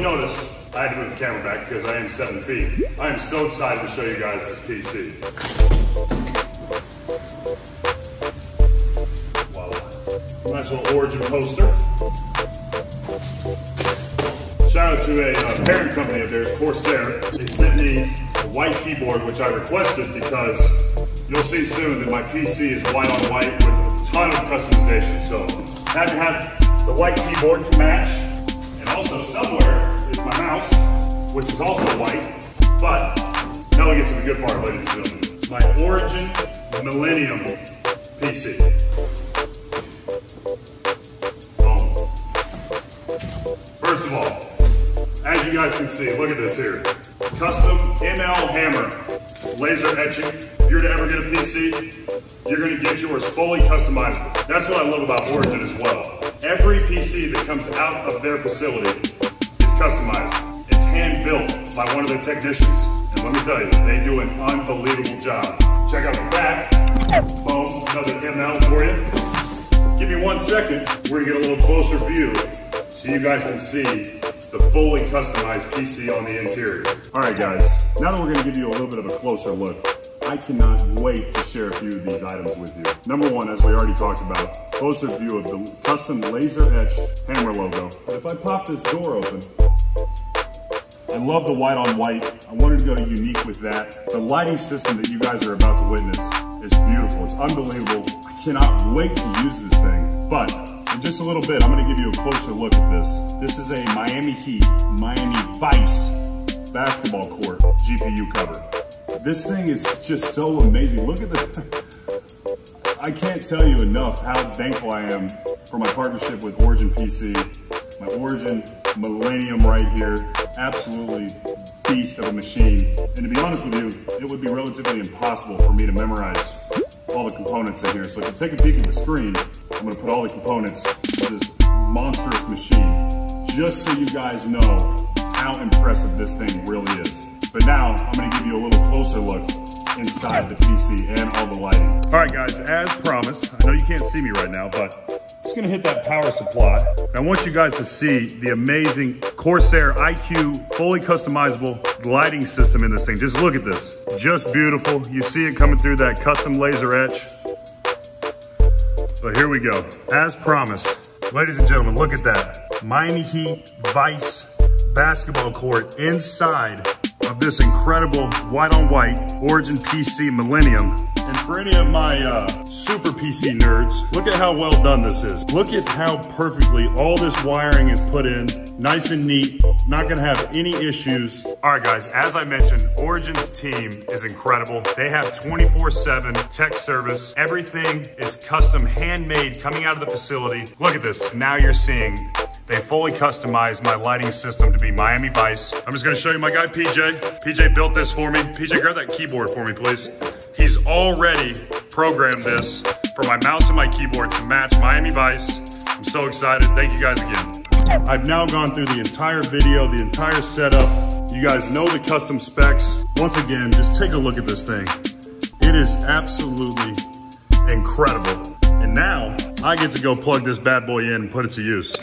noticed, I had to move the camera back because I am seven feet. I am so excited to show you guys this PC. Voila. Nice little Origin poster. Shout out to a uh, parent company of theirs, Corsair. They sent me a white keyboard, which I requested because you'll see soon that my PC is white on white with a ton of customization. So I had to have the white keyboard to match. And also somewhere mouse, which is also white. But now we get to the good part, ladies and gentlemen. My Origin Millennium PC. Boom. First of all, as you guys can see, look at this here. Custom ML hammer, laser etching. If you're to ever get a PC, you're gonna get yours fully customizable. That's what I love about Origin as well. Every PC that comes out of their facility customized. It's hand built by one of their technicians. And let me tell you, they do an unbelievable job. Check out the back. Boom, another ML for you. Give me one second, we're gonna get a little closer view so you guys can see the fully customized PC on the interior. All right, guys, now that we're gonna give you a little bit of a closer look, I cannot wait to share a few of these items with you. Number one, as we already talked about, closer view of the custom laser etched hammer logo. But if I pop this door open, I love the white on white. I wanted to go unique with that. The lighting system that you guys are about to witness is beautiful. It's unbelievable. I cannot wait to use this thing. But in just a little bit, I'm gonna give you a closer look at this. This is a Miami Heat, Miami Vice basketball court GPU cover. This thing is just so amazing. Look at the, I can't tell you enough how thankful I am for my partnership with Origin PC, my Origin Millennium right here. Absolutely beast of a machine. And to be honest with you, it would be relatively impossible for me to memorize all the components in here. So if you take a peek at the screen, I'm gonna put all the components of this monstrous machine, just so you guys know how impressive this thing really is. But now, I'm gonna give you a little closer look inside the PC and all the lighting. All right guys, as promised, I know you can't see me right now, but I'm just gonna hit that power supply. I want you guys to see the amazing Corsair iCUE fully customizable lighting system in this thing. Just look at this, just beautiful. You see it coming through that custom laser etch. But here we go, as promised. Ladies and gentlemen, look at that. Miami Heat Vice basketball court inside of this incredible white on white Origin PC Millennium. And for any of my uh, super PC nerds, look at how well done this is. Look at how perfectly all this wiring is put in, nice and neat, not gonna have any issues. All right guys, as I mentioned, Origin's team is incredible. They have 24-7 tech service. Everything is custom handmade coming out of the facility. Look at this, now you're seeing they fully customized my lighting system to be Miami Vice. I'm just gonna show you my guy, PJ. PJ built this for me. PJ, grab that keyboard for me, please. He's already programmed this for my mouse and my keyboard to match Miami Vice. I'm so excited. Thank you guys again. I've now gone through the entire video, the entire setup. You guys know the custom specs. Once again, just take a look at this thing. It is absolutely incredible. And now I get to go plug this bad boy in and put it to use.